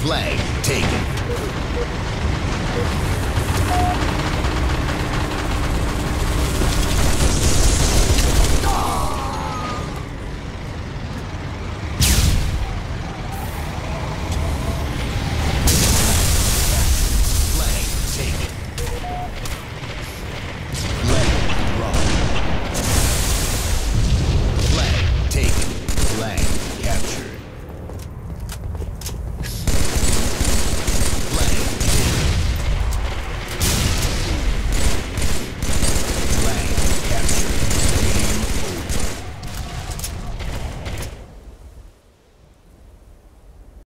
Flag taken.